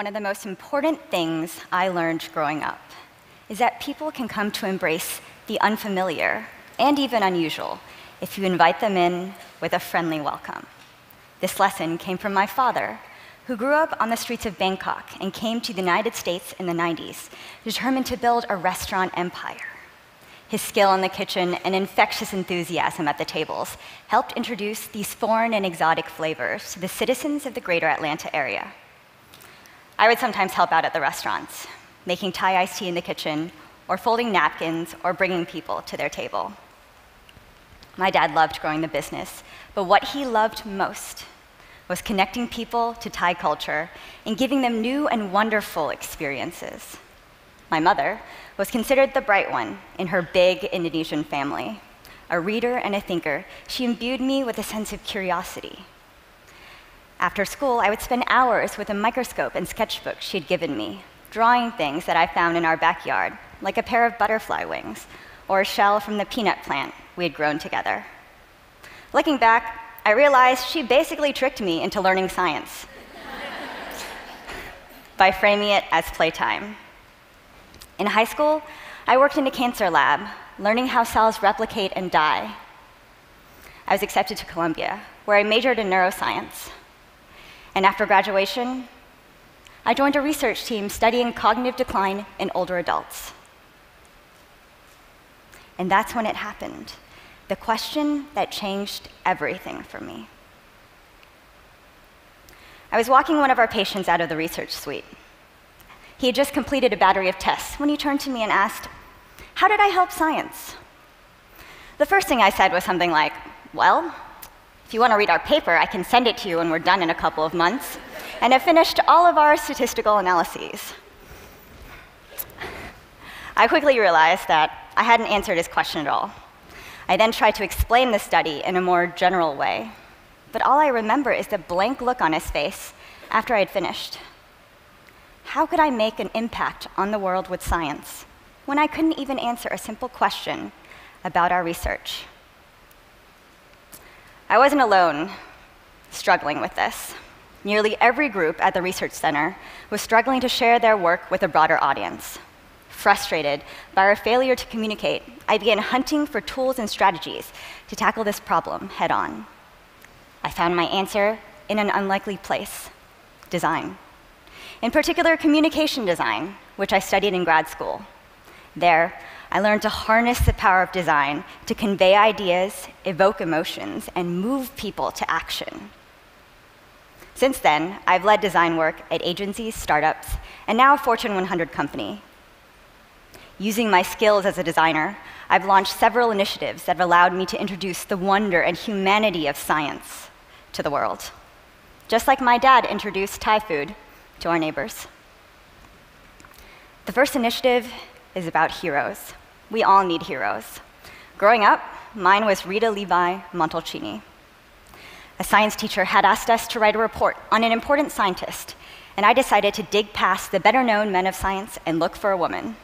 one of the most important things I learned growing up is that people can come to embrace the unfamiliar and even unusual if you invite them in with a friendly welcome. This lesson came from my father, who grew up on the streets of Bangkok and came to the United States in the 90s, determined to build a restaurant empire. His skill in the kitchen and infectious enthusiasm at the tables helped introduce these foreign and exotic flavors to the citizens of the greater Atlanta area. I would sometimes help out at the restaurants, making Thai iced tea in the kitchen, or folding napkins, or bringing people to their table. My dad loved growing the business, but what he loved most was connecting people to Thai culture and giving them new and wonderful experiences. My mother was considered the bright one in her big Indonesian family. A reader and a thinker, she imbued me with a sense of curiosity. After school, I would spend hours with a microscope and sketchbook she had given me, drawing things that I found in our backyard, like a pair of butterfly wings or a shell from the peanut plant we had grown together. Looking back, I realized she basically tricked me into learning science by framing it as playtime. In high school, I worked in a cancer lab, learning how cells replicate and die. I was accepted to Columbia, where I majored in neuroscience. And after graduation, I joined a research team studying cognitive decline in older adults. And that's when it happened the question that changed everything for me. I was walking one of our patients out of the research suite. He had just completed a battery of tests when he turned to me and asked, How did I help science? The first thing I said was something like, Well, if you want to read our paper, I can send it to you when we're done in a couple of months, and have finished all of our statistical analyses. I quickly realized that I hadn't answered his question at all. I then tried to explain the study in a more general way, but all I remember is the blank look on his face after I had finished. How could I make an impact on the world with science when I couldn't even answer a simple question about our research? I wasn't alone struggling with this. Nearly every group at the Research Center was struggling to share their work with a broader audience. Frustrated by our failure to communicate, I began hunting for tools and strategies to tackle this problem head on. I found my answer in an unlikely place design. In particular, communication design, which I studied in grad school. There, I learned to harness the power of design to convey ideas, evoke emotions, and move people to action. Since then, I've led design work at agencies, startups, and now a Fortune 100 company Using my skills as a designer, I've launched several initiatives that have allowed me to introduce the wonder and humanity of science to the world. Just like my dad introduced Thai food to our neighbors. The first initiative is about heroes. We all need heroes. Growing up, mine was Rita Levi Montalcini. A science teacher had asked us to write a report on an important scientist, and I decided to dig past the better known men of science and look for a woman.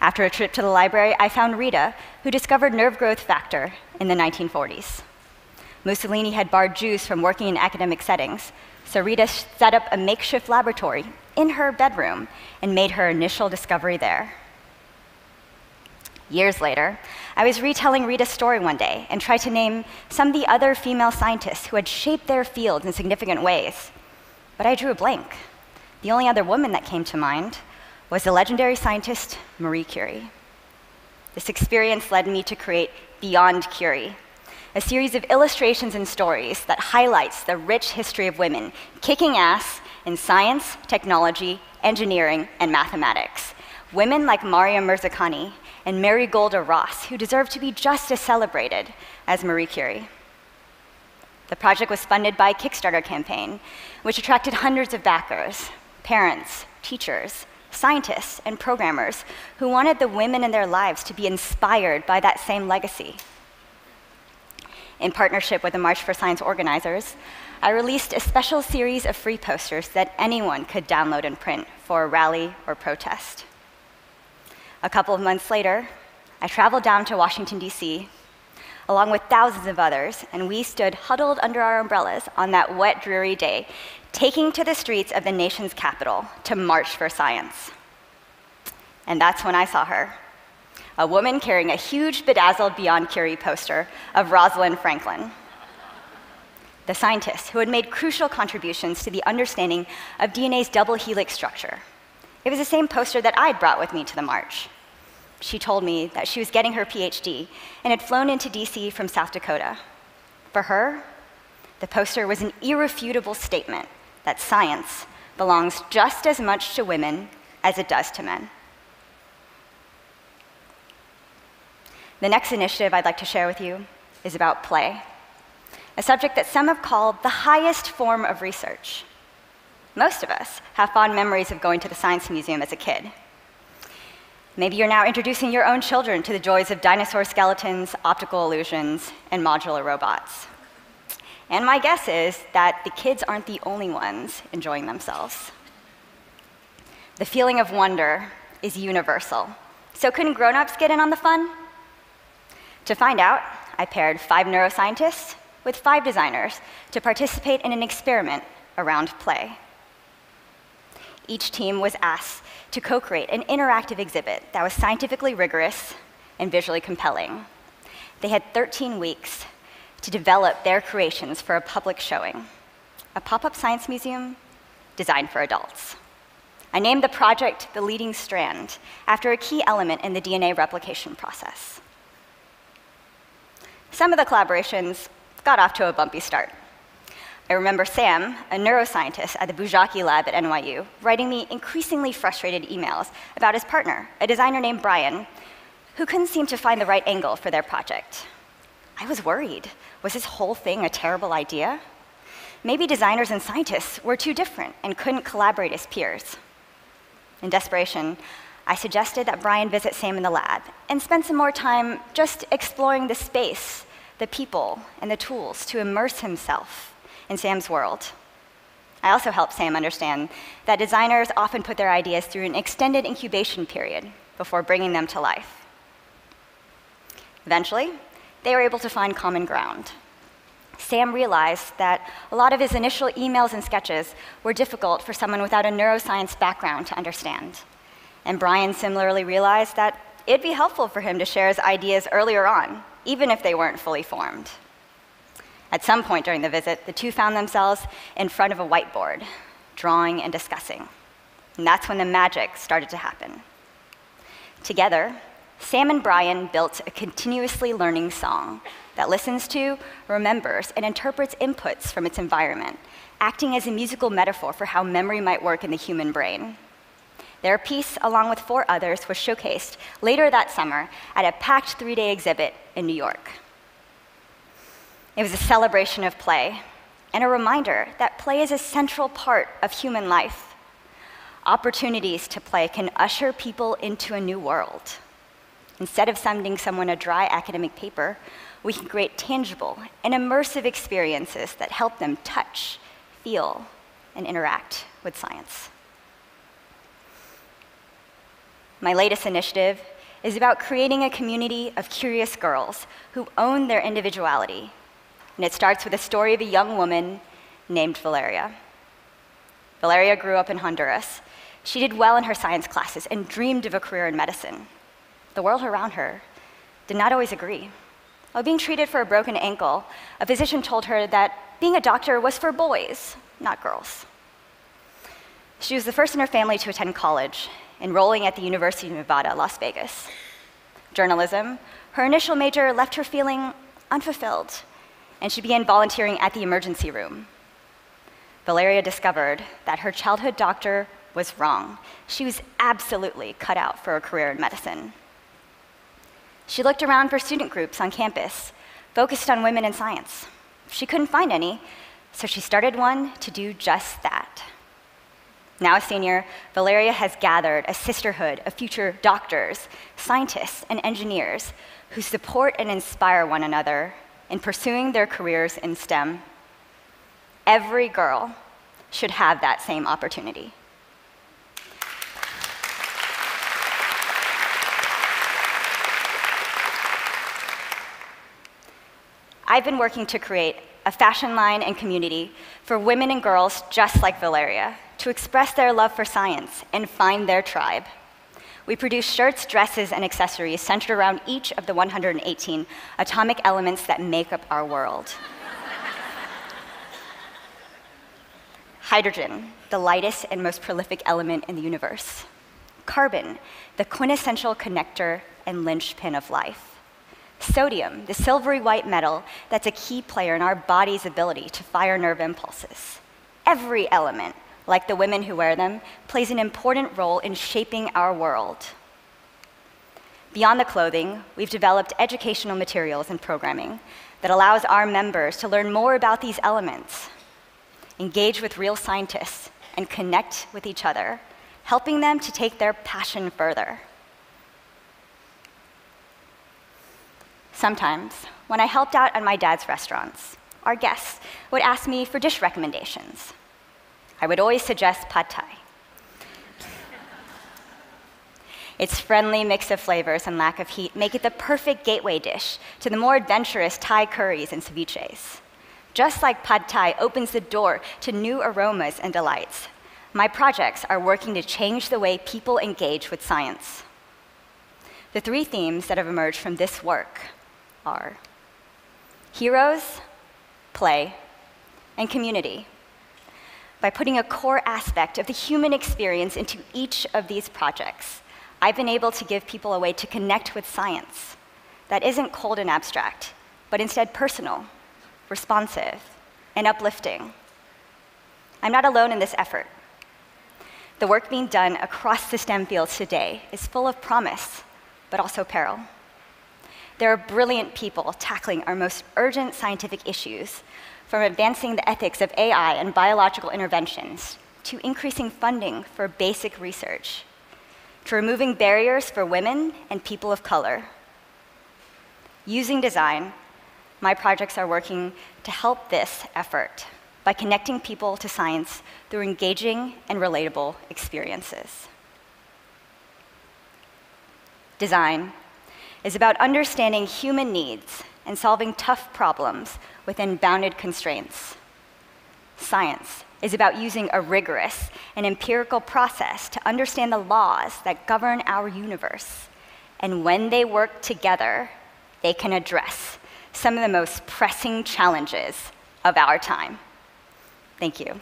After a trip to the library, I found Rita, who discovered nerve growth factor in the 1940s. Mussolini had barred Jews from working in academic settings, so Rita set up a makeshift laboratory in her bedroom and made her initial discovery there. Years later, I was retelling Rita's story one day and tried to name some of the other female scientists who had shaped their fields in significant ways. But I drew a blank. The only other woman that came to mind was the legendary scientist Marie Curie. This experience led me to create Beyond Curie, a series of illustrations and stories that highlights the rich history of women kicking ass in science, technology, engineering, and mathematics. Women like Maryam Mirzakhani and Mary Golda Ross, who deserve to be just as celebrated as Marie Curie. The project was funded by a Kickstarter campaign, which attracted hundreds of backers, parents, teachers, scientists, and programmers who wanted the women in their lives to be inspired by that same legacy. In partnership with the March for Science organizers, I released a special series of free posters that anyone could download and print for a rally or protest. A couple of months later, I traveled down to Washington, D.C., along with thousands of others, and we stood huddled under our umbrellas on that wet, dreary day, taking to the streets of the nation's capital to march for science. And that's when I saw her a woman carrying a huge bedazzled Beyond Curie poster of Rosalind Franklin, the scientist who had made crucial contributions to the understanding of DNA's double helix structure. It was the same poster that I'd brought with me to the march. She told me that she was getting her PhD and had flown into DC from South Dakota. For her, the poster was an irrefutable statement that science belongs just as much to women as it does to men. The next initiative I'd like to share with you is about play, a subject that some have called the highest form of research. Most of us have fond memories of going to the Science Museum as a kid. Maybe you're now introducing your own children to the joys of dinosaur skeletons, optical illusions, and modular robots. And my guess is that the kids aren't the only ones enjoying themselves. The feeling of wonder is universal. So couldn't grown-ups get in on the fun? To find out, I paired five neuroscientists with five designers to participate in an experiment around play. Each team was asked to co create an interactive exhibit that was scientifically rigorous and visually compelling. They had 13 weeks to develop their creations for a public showing, a pop up science museum designed for adults. I named the project the leading strand after a key element in the DNA replication process. Some of the collaborations got off to a bumpy start. I remember Sam, a neuroscientist at the Buzsáki lab at NYU, writing me increasingly frustrated emails about his partner, a designer named Brian, who couldn't seem to find the right angle for their project. I was worried. Was this whole thing a terrible idea? Maybe designers and scientists were too different and couldn't collaborate as peers. In desperation, I suggested that Brian visit Sam in the lab and spend some more time just exploring the space, the people, and the tools to immerse himself in Sam's world. I also helped Sam understand that designers often put their ideas through an extended incubation period before bringing them to life. Eventually, they were able to find common ground. Sam realized that a lot of his initial emails and sketches were difficult for someone without a neuroscience background to understand. And Brian similarly realized that it'd be helpful for him to share his ideas earlier on, even if they weren't fully formed. At some point during the visit, the two found themselves in front of a whiteboard, drawing and discussing. And that's when the magic started to happen. Together, Sam and Brian built a continuously learning song that listens to, remembers, and interprets inputs from its environment, acting as a musical metaphor for how memory might work in the human brain. Their piece, along with four others, was showcased later that summer at a packed three day exhibit in New York. It was a celebration of play and a reminder that play is a central part of human life. Opportunities to play can usher people into a new world. Instead of sending someone a dry academic paper, we can create tangible and immersive experiences that help them touch, feel, and interact with science. My latest initiative is about creating a community of curious girls who own their individuality. And it starts with a story of a young woman named Valeria. Valeria grew up in Honduras. She did well in her science classes and dreamed of a career in medicine. The world around her did not always agree. While being treated for a broken ankle, a physician told her that being a doctor was for boys, not girls. She was the first in her family to attend college, enrolling at the University of Nevada, Las Vegas. Journalism, her initial major left her feeling unfulfilled, and she began volunteering at the emergency room. Valeria discovered that her childhood doctor was wrong. She was absolutely cut out for a career in medicine. She looked around for student groups on campus focused on women in science. She couldn't find any, so she started one to do just that. Now a senior, Valeria has gathered a sisterhood of future doctors, scientists, and engineers who support and inspire one another in pursuing their careers in STEM. Every girl should have that same opportunity. I've been working to create a fashion line and community for women and girls just like Valeria to express their love for science and find their tribe. We produce shirts, dresses, and accessories centered around each of the 118 atomic elements that make up our world. Hydrogen, the lightest and most prolific element in the universe. Carbon, the quintessential connector and linchpin of life. Sodium, the silvery white metal that's a key player in our body's ability to fire nerve impulses. Every element, like the women who wear them, plays an important role in shaping our world. Beyond the clothing, we've developed educational materials and programming that allows our members to learn more about these elements, engage with real scientists, and connect with each other, helping them to take their passion further. Sometimes, when I helped out at my dad's restaurants, our guests would ask me for dish recommendations. I would always suggest pad thai. its friendly mix of flavors and lack of heat make it the perfect gateway dish to the more adventurous Thai curries and ceviches. Just like pad thai opens the door to new aromas and delights, my projects are working to change the way people engage with science. The three themes that have emerged from this work are heroes, play, and community. By putting a core aspect of the human experience into each of these projects, I've been able to give people a way to connect with science that isn't cold and abstract, but instead personal, responsive, and uplifting. I'm not alone in this effort. The work being done across the STEM fields today is full of promise, but also peril. There are brilliant people tackling our most urgent scientific issues, from advancing the ethics of AI and biological interventions to increasing funding for basic research, to removing barriers for women and people of color. Using design, my projects are working to help this effort by connecting people to science through engaging and relatable experiences. Design is about understanding human needs and solving tough problems within bounded constraints. Science is about using a rigorous and empirical process to understand the laws that govern our universe. And when they work together, they can address some of the most pressing challenges of our time. Thank you.